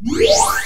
Yeah.